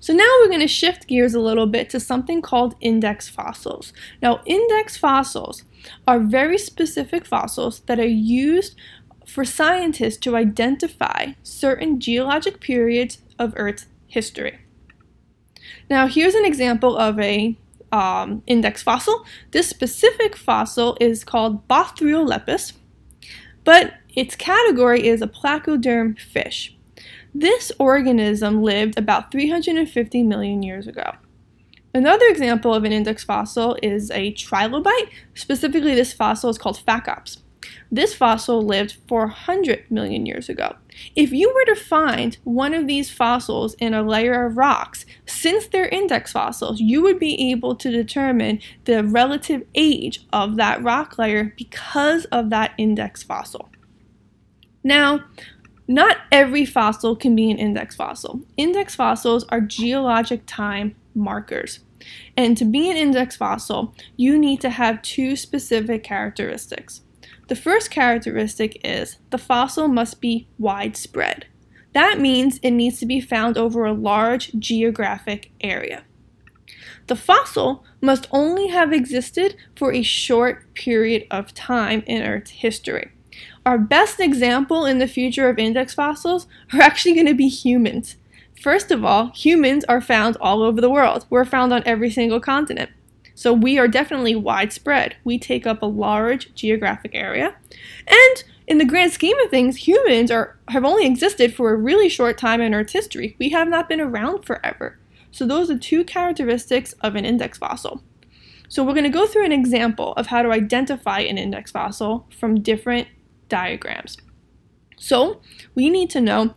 So now we're going to shift gears a little bit to something called index fossils. Now, index fossils are very specific fossils that are used for scientists to identify certain geologic periods of Earth's history. Now, here's an example of a um, index fossil. This specific fossil is called Bothriolepis, but its category is a placoderm fish. This organism lived about 350 million years ago. Another example of an index fossil is a trilobite. Specifically, this fossil is called Phacops. This fossil lived 400 million years ago. If you were to find one of these fossils in a layer of rocks, since they're index fossils, you would be able to determine the relative age of that rock layer because of that index fossil. Now, not every fossil can be an index fossil. Index fossils are geologic time markers. And to be an index fossil, you need to have two specific characteristics. The first characteristic is the fossil must be widespread. That means it needs to be found over a large geographic area. The fossil must only have existed for a short period of time in Earth's history. Our best example in the future of index fossils are actually going to be humans. First of all, humans are found all over the world. We're found on every single continent. So we are definitely widespread. We take up a large geographic area. And in the grand scheme of things, humans are have only existed for a really short time in Earth's history. We have not been around forever. So those are two characteristics of an index fossil. So we're going to go through an example of how to identify an index fossil from different diagrams. So we need to know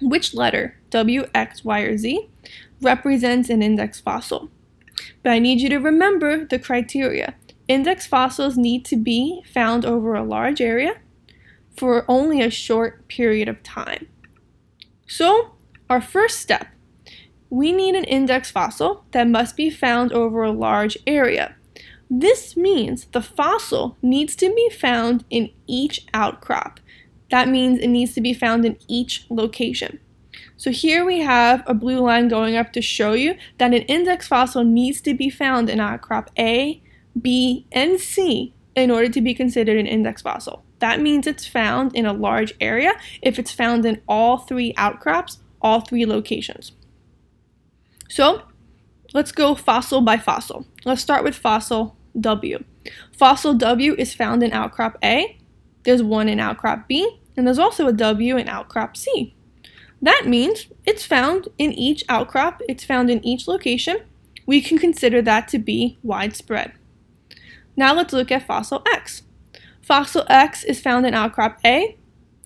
which letter, W, X, Y, or Z, represents an index fossil. But I need you to remember the criteria. Index fossils need to be found over a large area for only a short period of time. So, our first step, we need an index fossil that must be found over a large area. This means the fossil needs to be found in each outcrop. That means it needs to be found in each location. So here we have a blue line going up to show you that an index fossil needs to be found in outcrop A, B, and C in order to be considered an index fossil. That means it's found in a large area if it's found in all three outcrops, all three locations. So let's go fossil by fossil. Let's start with fossil W. Fossil W is found in outcrop A, there's one in outcrop B, and there's also a W in outcrop C. That means it's found in each outcrop, it's found in each location. We can consider that to be widespread. Now let's look at fossil X. Fossil X is found in outcrop A,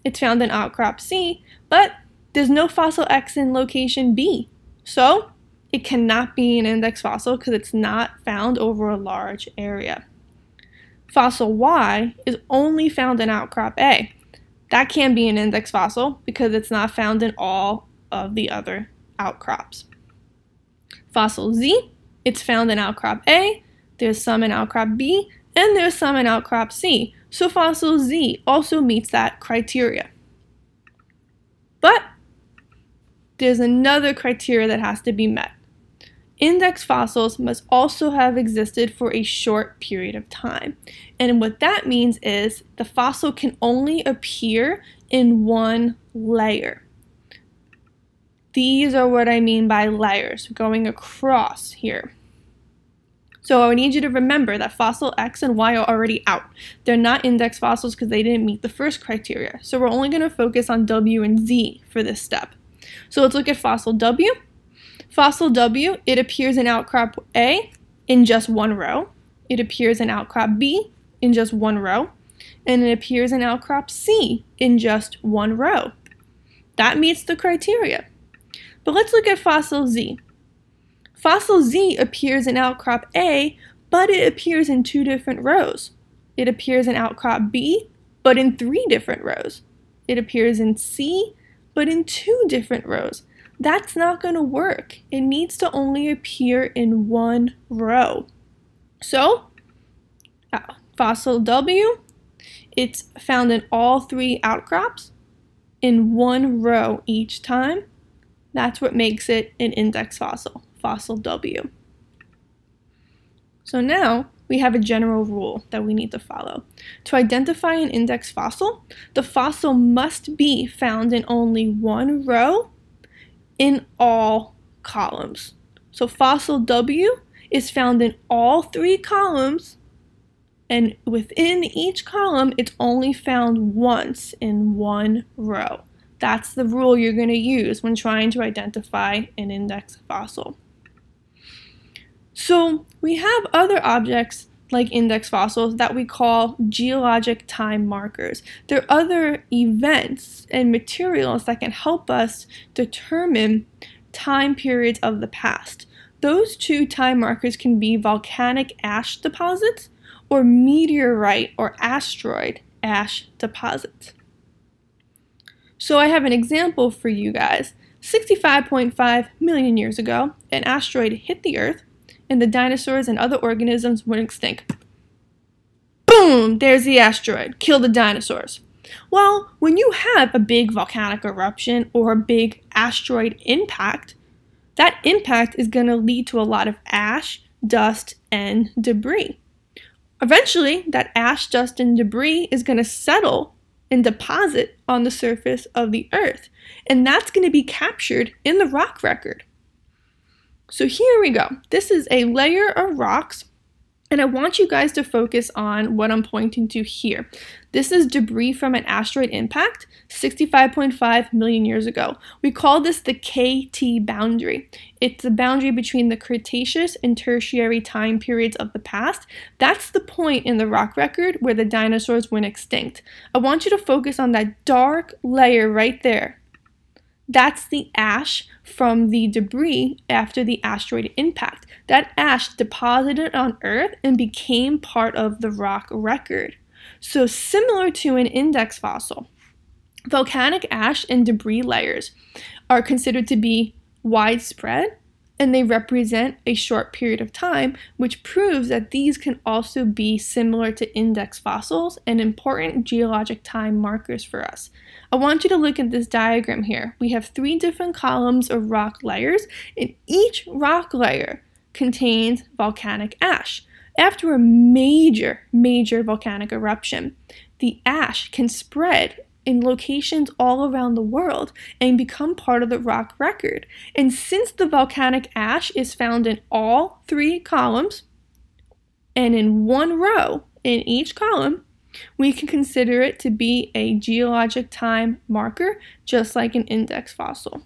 it's found in outcrop C, but there's no fossil X in location B. So it cannot be an index fossil because it's not found over a large area. Fossil Y is only found in outcrop A. That can be an index fossil because it's not found in all of the other outcrops. Fossil Z, it's found in outcrop A, there's some in outcrop B, and there's some in outcrop C. So fossil Z also meets that criteria. But there's another criteria that has to be met. Index fossils must also have existed for a short period of time. And what that means is the fossil can only appear in one layer. These are what I mean by layers, going across here. So I need you to remember that fossil X and Y are already out. They're not index fossils because they didn't meet the first criteria. So we're only going to focus on W and Z for this step. So let's look at fossil W. Fossil W, it appears in outcrop A in just one row. It appears in outcrop B in just one row. And it appears in outcrop C in just one row. That meets the criteria. But let's look at fossil Z. Fossil Z appears in outcrop A, but it appears in two different rows. It appears in outcrop B, but in three different rows. It appears in C, but in two different rows. That's not going to work. It needs to only appear in one row. So, uh, fossil W, it's found in all three outcrops in one row each time. That's what makes it an index fossil, fossil W. So now we have a general rule that we need to follow. To identify an index fossil, the fossil must be found in only one row in all columns. So fossil W is found in all three columns and within each column it's only found once in one row. That's the rule you're going to use when trying to identify an index fossil. So we have other objects like index fossils that we call geologic time markers. There are other events and materials that can help us determine time periods of the past. Those two time markers can be volcanic ash deposits or meteorite or asteroid ash deposits. So I have an example for you guys. 65.5 million years ago, an asteroid hit the Earth and the dinosaurs and other organisms went extinct. Boom! There's the asteroid. Kill the dinosaurs. Well, when you have a big volcanic eruption or a big asteroid impact, that impact is going to lead to a lot of ash, dust, and debris. Eventually, that ash, dust, and debris is going to settle and deposit on the surface of the earth, and that's going to be captured in the rock record. So here we go. This is a layer of rocks and I want you guys to focus on what I'm pointing to here. This is debris from an asteroid impact 65.5 million years ago. We call this the KT boundary. It's the boundary between the Cretaceous and Tertiary time periods of the past. That's the point in the rock record where the dinosaurs went extinct. I want you to focus on that dark layer right there. That's the ash from the debris after the asteroid impact. That ash deposited on Earth and became part of the rock record. So, similar to an index fossil, volcanic ash and debris layers are considered to be widespread and they represent a short period of time, which proves that these can also be similar to index fossils and important geologic time markers for us. I want you to look at this diagram here. We have three different columns of rock layers, and each rock layer contains volcanic ash. After a major, major volcanic eruption, the ash can spread in locations all around the world and become part of the rock record. And since the volcanic ash is found in all three columns and in one row in each column, we can consider it to be a geologic time marker, just like an index fossil.